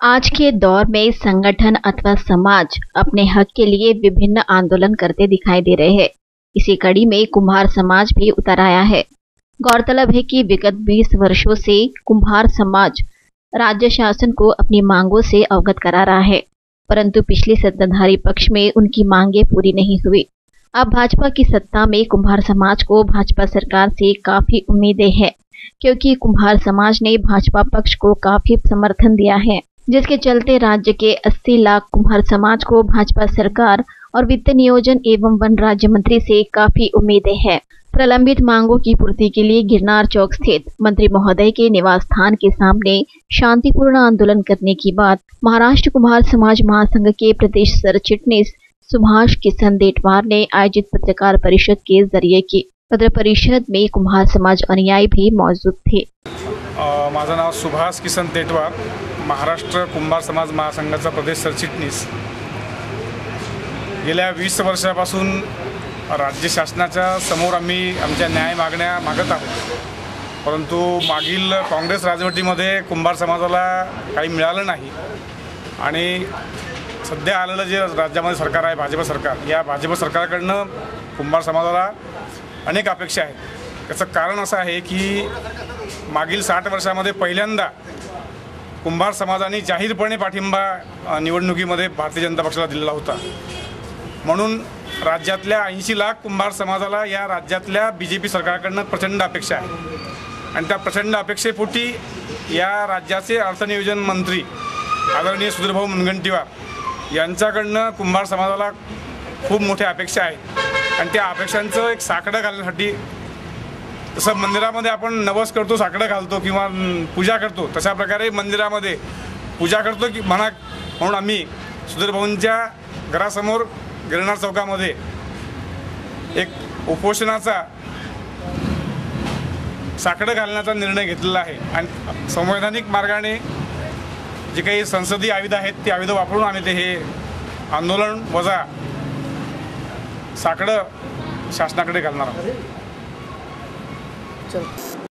आज के दौर में संगठन अथवा समाज अपने हक के लिए विभिन्न आंदोलन करते दिखाई दे रहे हैं। इसी कड़ी में कुम्हार समाज भी उतर आया है। गौरतलब है कि विगत 20 वर्षों से कुम्हार समाज राज्य शासन को अपनी मांगों से अवगत करा रहा है, परंतु पिछले सत्ताधारी पक्ष में उनकी मांगे पूरी नहीं हुई। अब भाजपा की सत्ता में कुम्हार समाज को भाजपा सरकार से काफ़ी उम्मीदें हैं, क्योंकि कुम्हार समाज ने भाजपा पक्ष को काफ़ी समर्थन दिया है। जिसके चलते राज्य के 80 लाख कुम्हार समाज को भाजपा सरकार और वित्त नियोजन एवं वन राज्य मंत्री से काफ़ी उम्मीदें हैं। प्रलंबित मांगों की पूर्ति के लिए गिरनार चौक स्थित मंत्री महोदय के निवास स्थान के सामने शांतिपूर्ण आंदोलन करने की बात महाराष्ट्र कुम्हार समाज महासंघ के प्रदेश सर चिटनीस सुभाष किशन देटवार ने आयोजित पत्रकार परिषद के ज़रिए की। पत्र परिषद में कुम्हार समाज अनुयायी भी मौजूद थे। नाव सुभाष किशन तेटवार महाराष्ट्र कुंभार समाज महासंघाचा प्रदेश सरचिटणीस. गेल्या वीस वर्षापासून राज्य शासनाच्या समोर आम्ही आमच्या न्याय मागण्या मागत आहोत. परंतु मागील काँग्रेस राजवटीमध्ये कुंभार समाजाला काही मिळालं नाही. आणि सध्या आलेलं जे राज्यामध्ये सरकार आहे भाजप सरकार या भाजप सरकारकडनं कुंभार समाजाला अनेक अपेक्षा आहेत. त्याचं कारण असं आहे की मागील साठ वर्षामध्ये पहिल्यांदा कुंभार समाजाने जाहीरपणे पाठिंबा निवडणुकीमध्ये भारतीय जनता पक्षाला दिलेला होता. म्हणून राज्यातल्या ऐंशी लाख कुंभार समाजाला या राज्यातल्या बी जे पी सरकारकडनं प्रचंड अपेक्षा आहे. आणि त्या प्रचंड अपेक्षेपोटी या राज्याचे अर्थनियोजन मंत्री आदरणीय सुधीरभाऊ मुनगंटीवार यांच्याकडनं कुंभार समाजाला खूप मोठ्या अपेक्षा आहेत. आणि त्या अपेक्षांचं एक साकडं घालण्यासाठी जसं मंदिरामध्ये आपण नवस करतो साकडं घालतो किंवा पूजा करतो तशा प्रकारे मंदिरामध्ये पूजा करतो की म्हणा म्हणून आम्ही सुधीरभाऊंच्या घरासमोर गिरणार चौकामध्ये एक उपोषणाचा साकडं घालण्याचा निर्णय घेतलेला आहे. आणि संवैधानिक मार्गाने जे काही संसदीय आयुध आहेत ते आयुध वापरून आम्ही ते हे आंदोलन वजा साकडं शासनाकडे घालणार आहोत. Hospital.